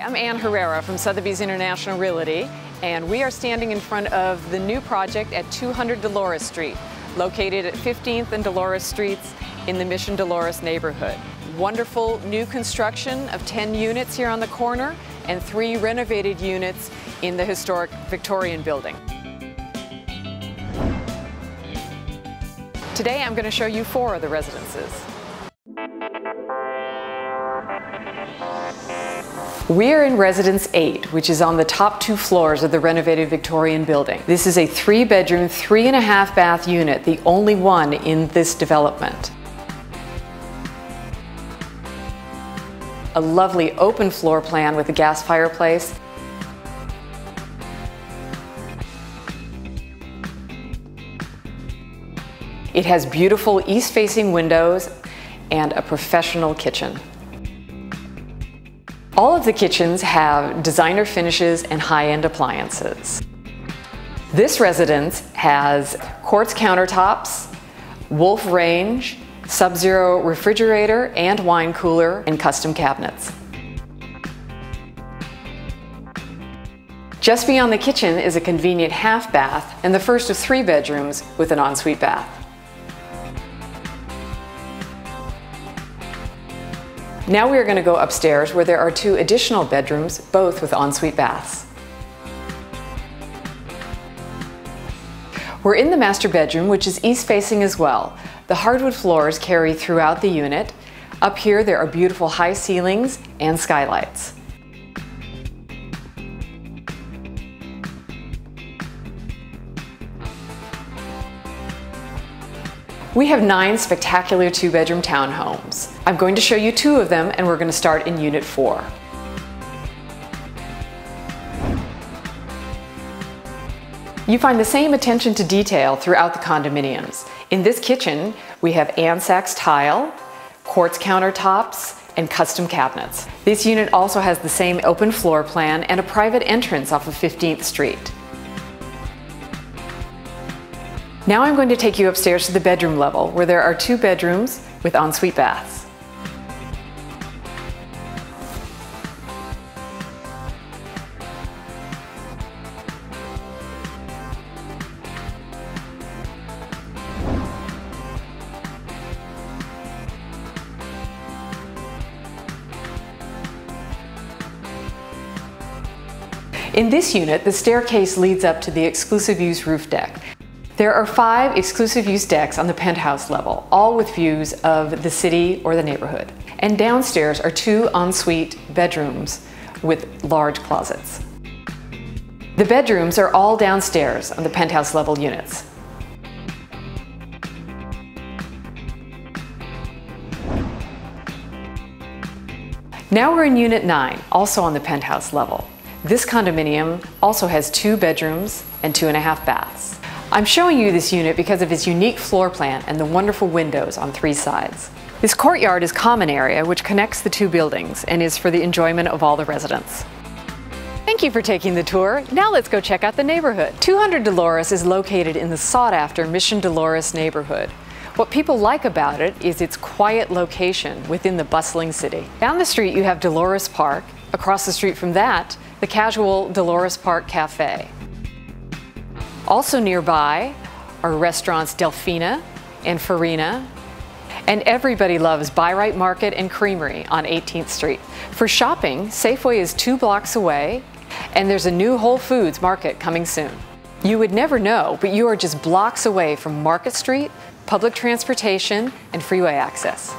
I'm Anne Herrera from Sotheby's International Realty, and we are standing in front of the new project at 200 Dolores Street, located at 15th and Dolores Streets in the Mission Dolores neighborhood. Wonderful new construction of 10 units here on the corner and three renovated units in the historic Victorian building. Today I'm going to show you four of the residences. We are in Residence 8, which is on the top two floors of the renovated Victorian building. This is a three bedroom, three and a half bath unit, the only one in this development. A lovely open floor plan with a gas fireplace. It has beautiful east-facing windows and a professional kitchen. All of the kitchens have designer finishes and high-end appliances. This residence has quartz countertops, Wolf range, Sub-Zero refrigerator and wine cooler, and custom cabinets. Just beyond the kitchen is a convenient half bath and the first of three bedrooms with an ensuite bath. Now we are going to go upstairs where there are two additional bedrooms, both with ensuite baths. We're in the master bedroom, which is east facing as well. The hardwood floors carry throughout the unit. Up here there are beautiful high ceilings and skylights. We have nine spectacular two-bedroom townhomes. I'm going to show you two of them and we're going to start in Unit 4. You find the same attention to detail throughout the condominiums. In this kitchen, we have Ann Sacks tile, quartz countertops, and custom cabinets. This unit also has the same open floor plan and a private entrance off of 15th Street. Now I'm going to take you upstairs to the bedroom level where there are two bedrooms with ensuite baths. In this unit, the staircase leads up to the exclusive use roof deck. There are five exclusive use decks on the penthouse level, all with views of the city or the neighborhood. And downstairs are two ensuite bedrooms with large closets. The bedrooms are all downstairs on the penthouse level units. Now we're in Unit 9, also on the penthouse level. This condominium also has two bedrooms and two and a half baths. I'm showing you this unit because of its unique floor plan and the wonderful windows on three sides. This courtyard is common area which connects the two buildings and is for the enjoyment of all the residents. Thank you for taking the tour. Now let's go check out the neighborhood. 200 Dolores is located in the sought-after Mission Dolores neighborhood. What people like about it is its quiet location within the bustling city. Down the street you have Dolores Park. Across the street from that, the casual Dolores Park Cafe. Also nearby are restaurants Delfina and Farina. And everybody loves Bi-Rite Market and Creamery on 18th Street. For shopping, Safeway is two blocks away, and there's a new Whole Foods market coming soon. You would never know, but you are just blocks away from Market Street, public transportation, and freeway access.